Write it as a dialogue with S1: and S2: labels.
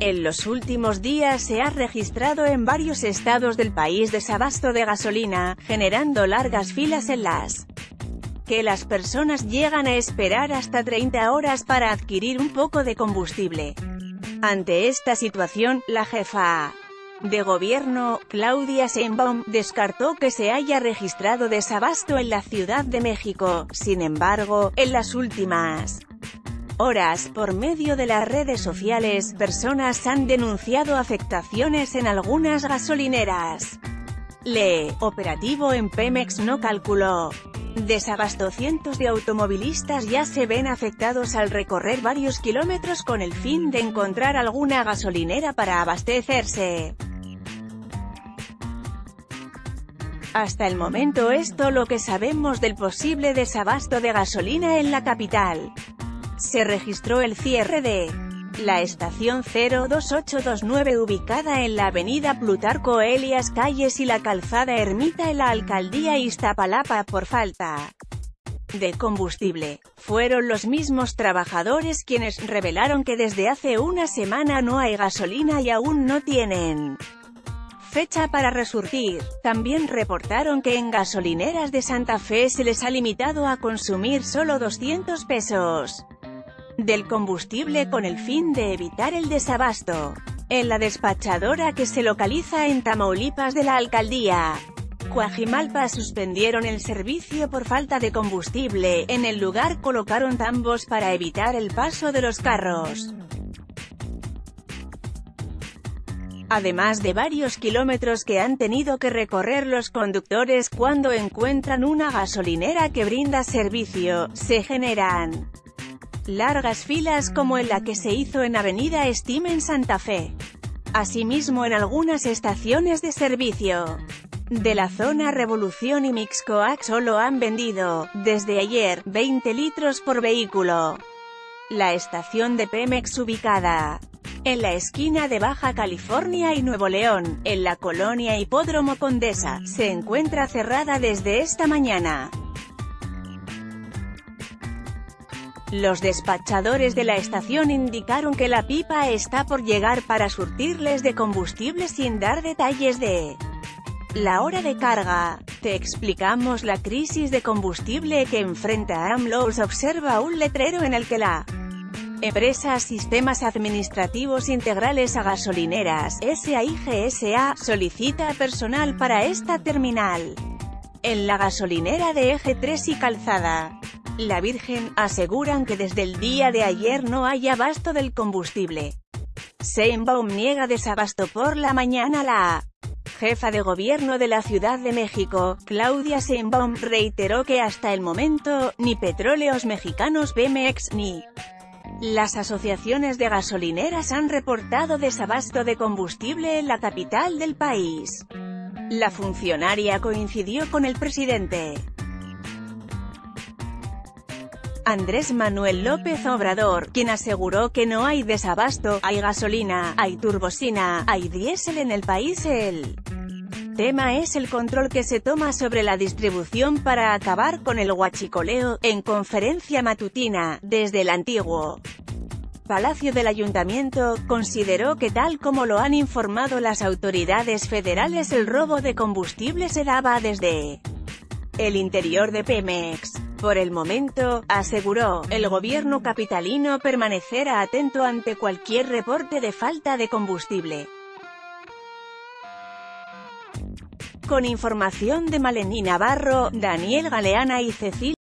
S1: En los últimos días se ha registrado en varios estados del país desabasto de gasolina, generando largas filas en las que las personas llegan a esperar hasta 30 horas para adquirir un poco de combustible. Ante esta situación, la jefa de gobierno, Claudia Sheinbaum, descartó que se haya registrado desabasto en la Ciudad de México, sin embargo, en las últimas horas, por medio de las redes sociales, personas han denunciado afectaciones en algunas gasolineras. Le, operativo en Pemex no calculó. Desabasto cientos de automovilistas ya se ven afectados al recorrer varios kilómetros con el fin de encontrar alguna gasolinera para abastecerse. Hasta el momento esto lo que sabemos del posible desabasto de gasolina en la capital se registró el cierre de la estación 02829 ubicada en la avenida Plutarco Elias Calles y la calzada Ermita en la alcaldía Iztapalapa por falta de combustible. Fueron los mismos trabajadores quienes revelaron que desde hace una semana no hay gasolina y aún no tienen fecha para resurgir. También reportaron que en gasolineras de Santa Fe se les ha limitado a consumir solo 200 pesos del combustible con el fin de evitar el desabasto. En la despachadora que se localiza en Tamaulipas de la alcaldía, Coajimalpa suspendieron el servicio por falta de combustible, en el lugar colocaron tambos para evitar el paso de los carros. Además de varios kilómetros que han tenido que recorrer los conductores cuando encuentran una gasolinera que brinda servicio, se generan largas filas como en la que se hizo en Avenida Steam en Santa Fe. Asimismo en algunas estaciones de servicio de la zona Revolución y Mixcoac solo han vendido, desde ayer, 20 litros por vehículo. La estación de Pemex ubicada en la esquina de Baja California y Nuevo León, en la colonia Hipódromo Condesa, se encuentra cerrada desde esta mañana. Los despachadores de la estación indicaron que la pipa está por llegar para surtirles de combustible sin dar detalles de la hora de carga. Te explicamos la crisis de combustible que enfrenta AMLOS observa un letrero en el que la empresa Sistemas Administrativos Integrales a Gasolineras, SAIGSA, solicita personal para esta terminal. En la gasolinera de Eje 3 y Calzada, la Virgen, aseguran que desde el día de ayer no hay abasto del combustible. Seinbaum niega desabasto por la mañana la jefa de gobierno de la Ciudad de México, Claudia Sheinbaum, reiteró que hasta el momento, ni petróleos mexicanos Pemex ni las asociaciones de gasolineras han reportado desabasto de combustible en la capital del país. La funcionaria coincidió con el presidente. Andrés Manuel López Obrador, quien aseguró que no hay desabasto, hay gasolina, hay turbosina, hay diésel en el país el tema es el control que se toma sobre la distribución para acabar con el huachicoleo, en conferencia matutina, desde el antiguo Palacio del Ayuntamiento, consideró que tal como lo han informado las autoridades federales el robo de combustible se daba desde el interior de Pemex. Por el momento, aseguró, el gobierno capitalino permanecerá atento ante cualquier reporte de falta de combustible. Con información de Malení Navarro, Daniel Galeana y Cecilia